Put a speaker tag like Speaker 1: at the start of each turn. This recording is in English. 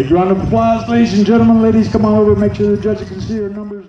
Speaker 1: Big round of applause, ladies and gentlemen. Ladies, come on over. Make sure the judges can see your numbers.